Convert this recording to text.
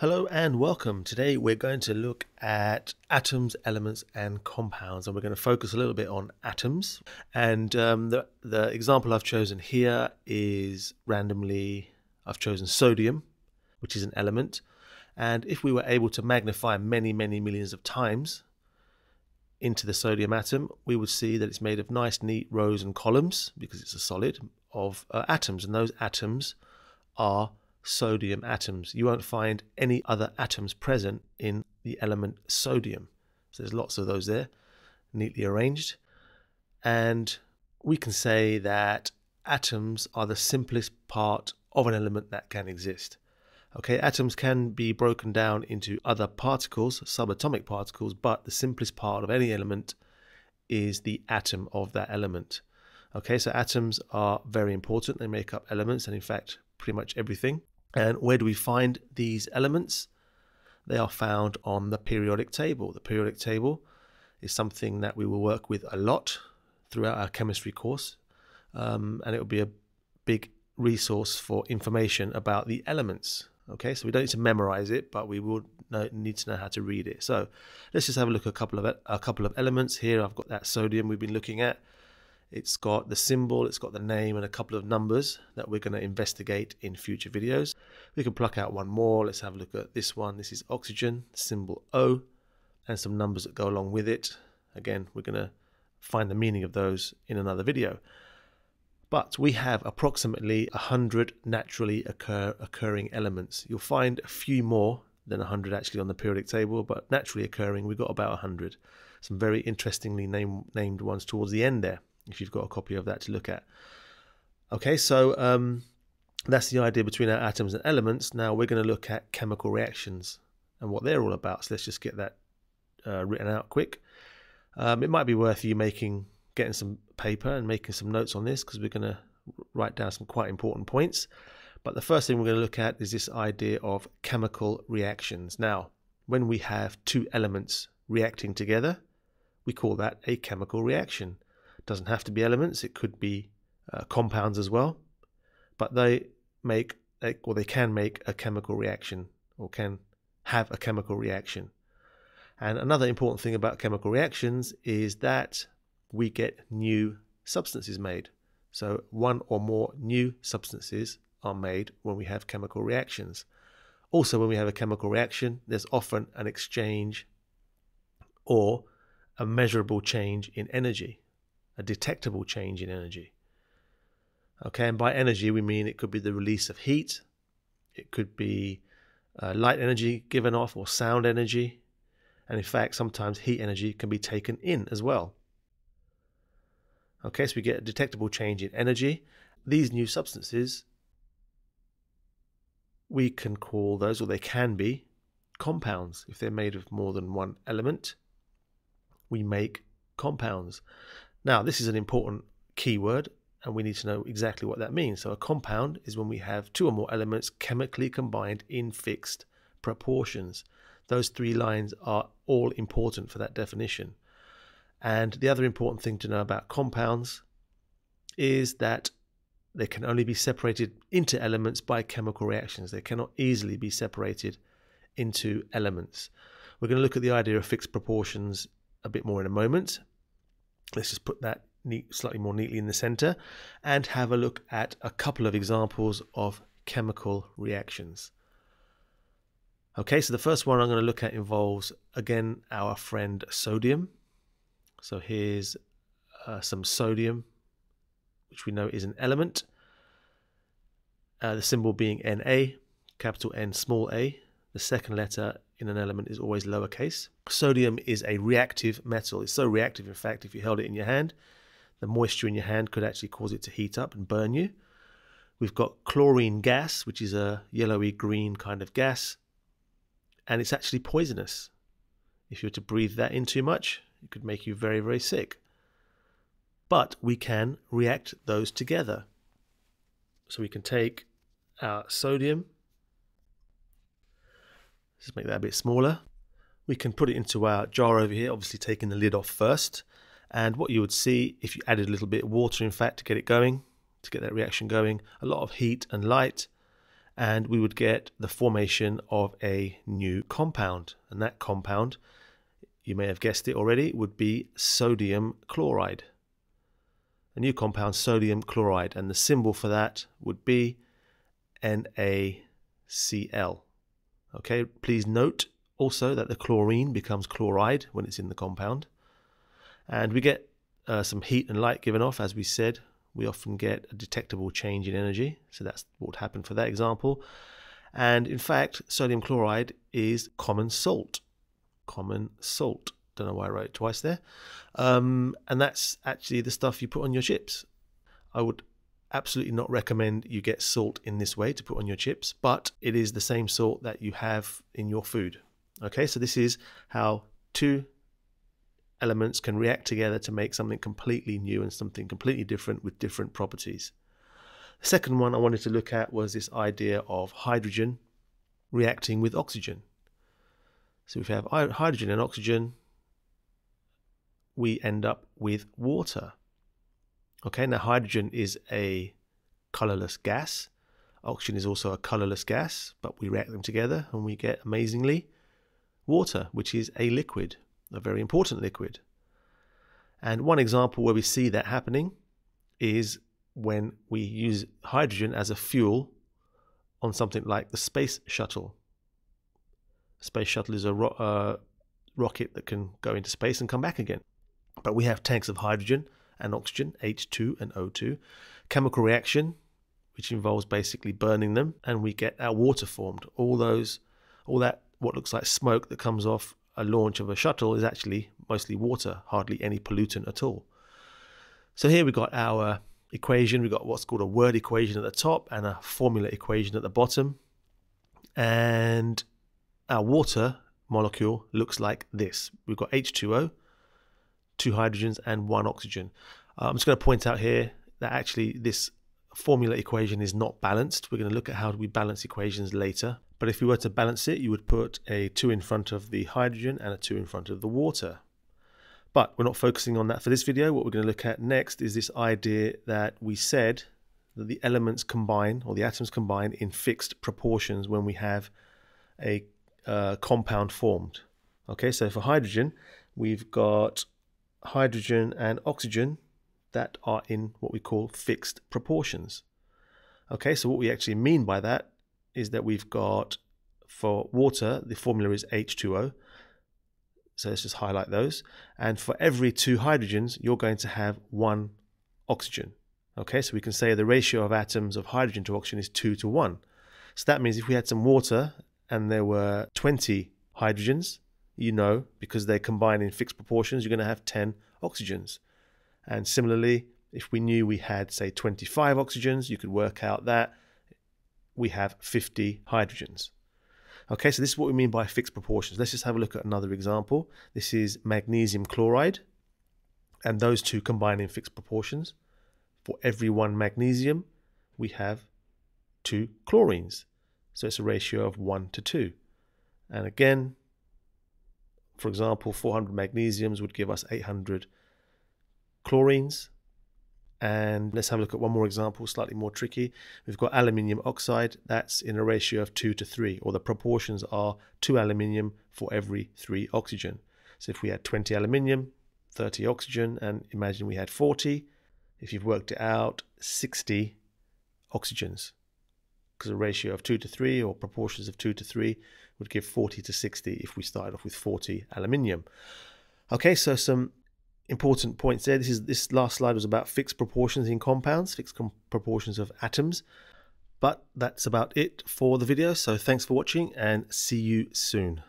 Hello and welcome. Today we're going to look at atoms, elements, and compounds, and we're going to focus a little bit on atoms. And um, the the example I've chosen here is randomly I've chosen sodium, which is an element. And if we were able to magnify many, many millions of times into the sodium atom, we would see that it's made of nice, neat rows and columns because it's a solid of uh, atoms, and those atoms are sodium atoms. You won't find any other atoms present in the element sodium. So there's lots of those there, neatly arranged. And we can say that atoms are the simplest part of an element that can exist. Okay, atoms can be broken down into other particles, subatomic particles, but the simplest part of any element is the atom of that element. Okay, so atoms are very important. They make up elements and, in fact, pretty much everything. And where do we find these elements? They are found on the periodic table. The periodic table is something that we will work with a lot throughout our chemistry course, um, and it will be a big resource for information about the elements. Okay, so we don't need to memorize it, but we will know, need to know how to read it. So let's just have a look at a couple of a couple of elements here. I've got that sodium we've been looking at. It's got the symbol, it's got the name and a couple of numbers that we're going to investigate in future videos. We can pluck out one more. Let's have a look at this one. This is oxygen, symbol O, and some numbers that go along with it. Again, we're going to find the meaning of those in another video. But we have approximately 100 naturally occur, occurring elements. You'll find a few more than 100 actually on the periodic table, but naturally occurring, we've got about 100. Some very interestingly name, named ones towards the end there if you've got a copy of that to look at. Okay, so um, that's the idea between our atoms and elements. Now we're going to look at chemical reactions and what they're all about. So let's just get that uh, written out quick. Um, it might be worth you making, getting some paper and making some notes on this because we're going to write down some quite important points. But the first thing we're going to look at is this idea of chemical reactions. Now, when we have two elements reacting together, we call that a chemical reaction doesn't have to be elements, it could be uh, compounds as well, but they make, or they can make a chemical reaction or can have a chemical reaction. And another important thing about chemical reactions is that we get new substances made. So one or more new substances are made when we have chemical reactions. Also, when we have a chemical reaction, there's often an exchange or a measurable change in energy a detectable change in energy. Okay, and by energy we mean it could be the release of heat, it could be uh, light energy given off or sound energy, and in fact sometimes heat energy can be taken in as well. Okay, so we get a detectable change in energy. These new substances, we can call those, or they can be, compounds. If they're made of more than one element, we make compounds. Now, this is an important keyword, and we need to know exactly what that means. So, a compound is when we have two or more elements chemically combined in fixed proportions. Those three lines are all important for that definition. And the other important thing to know about compounds is that they can only be separated into elements by chemical reactions. They cannot easily be separated into elements. We're going to look at the idea of fixed proportions a bit more in a moment, Let's just put that neat, slightly more neatly in the center and have a look at a couple of examples of chemical reactions. Okay, so the first one I'm going to look at involves, again, our friend sodium. So here's uh, some sodium, which we know is an element. Uh, the symbol being Na, capital N, small a. The second letter in an element is always lowercase. Sodium is a reactive metal. It's so reactive, in fact, if you held it in your hand, the moisture in your hand could actually cause it to heat up and burn you. We've got chlorine gas, which is a yellowy green kind of gas, and it's actually poisonous. If you were to breathe that in too much, it could make you very, very sick. But we can react those together. So we can take our sodium Let's make that a bit smaller. We can put it into our jar over here, obviously taking the lid off first. And what you would see if you added a little bit of water, in fact, to get it going, to get that reaction going, a lot of heat and light. and we would get the formation of a new compound. And that compound, you may have guessed it already, would be sodium chloride. A new compound, sodium chloride, and the symbol for that would be NaCl. Okay, please note also that the chlorine becomes chloride when it's in the compound. And we get uh, some heat and light given off, as we said. We often get a detectable change in energy. So that's what happened for that example. And in fact, sodium chloride is common salt. Common salt. Don't know why I wrote it twice there. Um, and that's actually the stuff you put on your chips. I would absolutely not recommend you get salt in this way to put on your chips, but it is the same salt that you have in your food. Okay, so this is how two elements can react together to make something completely new and something completely different with different properties. The second one I wanted to look at was this idea of hydrogen reacting with oxygen. So if we have hydrogen and oxygen, we end up with water. Okay, now hydrogen is a colorless gas. Oxygen is also a colorless gas, but we react them together and we get amazingly water, which is a liquid, a very important liquid. And one example where we see that happening is when we use hydrogen as a fuel on something like the space shuttle. space shuttle is a ro uh, rocket that can go into space and come back again. But we have tanks of hydrogen and oxygen, H2 and O2, chemical reaction, which involves basically burning them, and we get our water formed. All those, all that what looks like smoke that comes off a launch of a shuttle is actually mostly water, hardly any pollutant at all. So here we've got our equation, we've got what's called a word equation at the top and a formula equation at the bottom. And our water molecule looks like this. We've got H2O, two hydrogens and one oxygen. Uh, I'm just going to point out here that actually this formula equation is not balanced. We're going to look at how we balance equations later. But if you were to balance it, you would put a 2 in front of the hydrogen and a 2 in front of the water. But we're not focusing on that for this video. What we're going to look at next is this idea that we said that the elements combine, or the atoms combine, in fixed proportions when we have a uh, compound formed. Okay, so for hydrogen, we've got hydrogen and oxygen that are in what we call fixed proportions. Okay, so what we actually mean by that is that we've got for water, the formula is H2O. So let's just highlight those. And for every two hydrogens, you're going to have one oxygen. Okay, so we can say the ratio of atoms of hydrogen to oxygen is 2 to 1. So that means if we had some water and there were 20 hydrogens, you know, because they combine in fixed proportions, you're going to have 10 oxygens. And similarly, if we knew we had, say, 25 oxygens, you could work out that we have 50 hydrogens. Okay, so this is what we mean by fixed proportions. Let's just have a look at another example. This is magnesium chloride, and those two combine in fixed proportions. For every one magnesium, we have two chlorines. So it's a ratio of 1 to 2. And again, for example, 400 magnesiums would give us 800 chlorines. And let's have a look at one more example, slightly more tricky. We've got aluminium oxide. That's in a ratio of 2 to 3, or the proportions are 2 aluminium for every 3 oxygen. So if we had 20 aluminium, 30 oxygen, and imagine we had 40, if you've worked it out, 60 oxygens. Because a ratio of 2 to 3, or proportions of 2 to 3, would give 40 to 60 if we started off with 40 aluminium. Okay, so some important points there. This is this last slide was about fixed proportions in compounds, fixed com proportions of atoms. But that's about it for the video. So thanks for watching and see you soon.